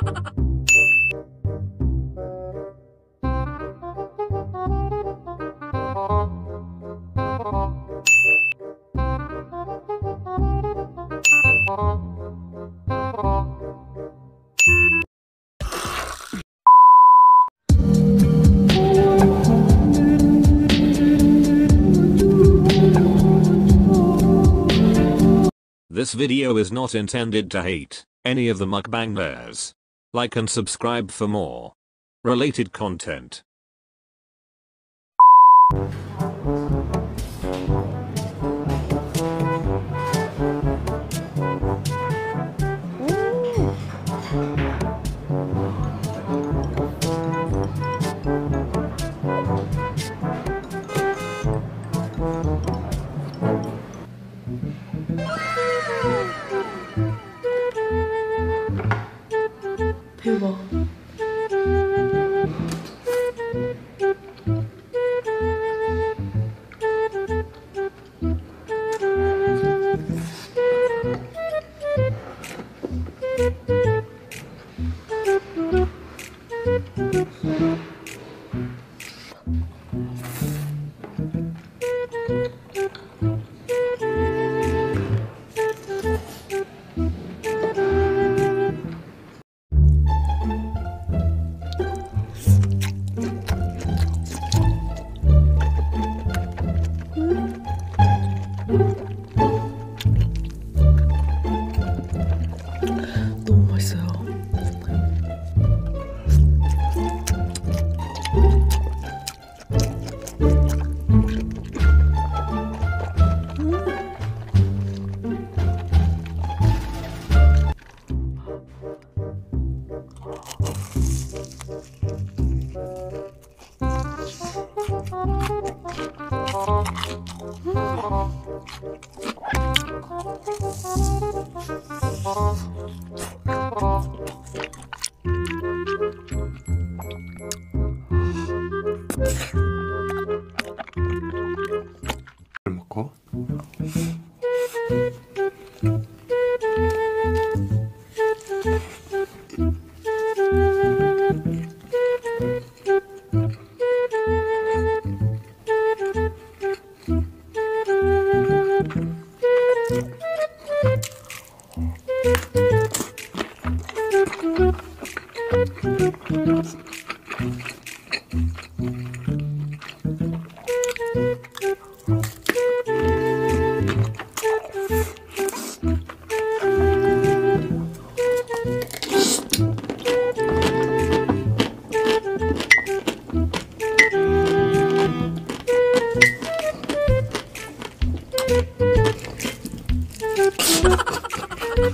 This video is not intended to hate any of the mukbangers. Like and subscribe for more related content. 대 먹고 Thank you.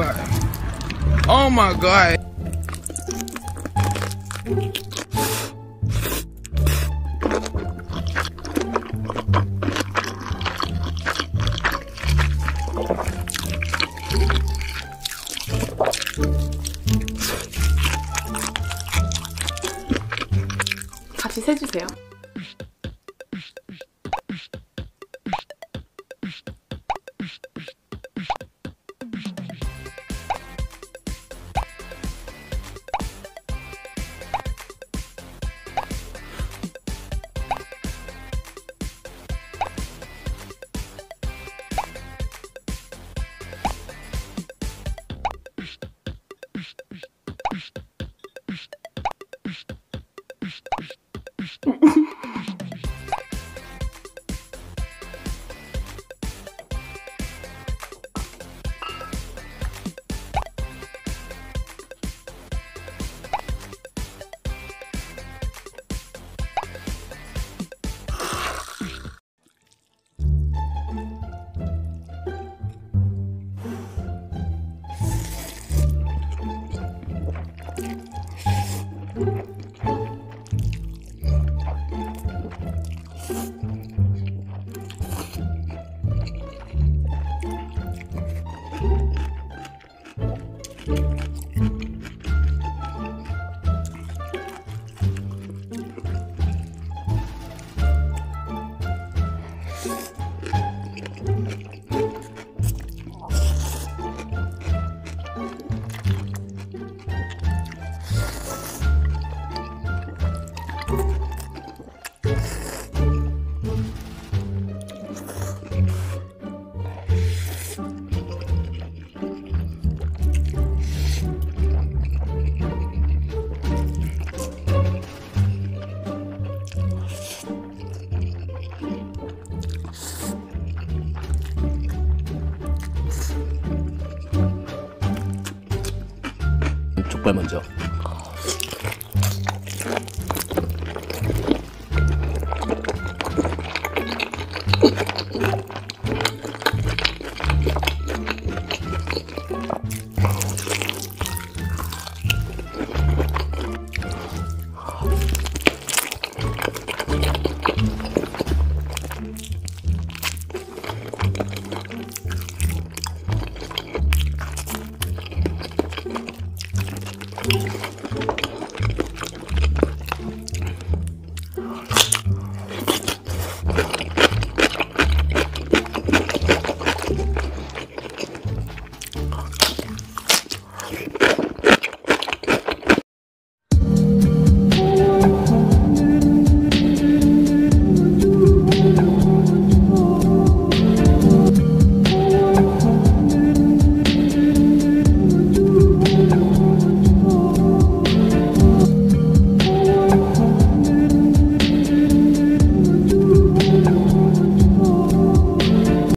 god. Oh my god. 같이 세주세요. you 먼저.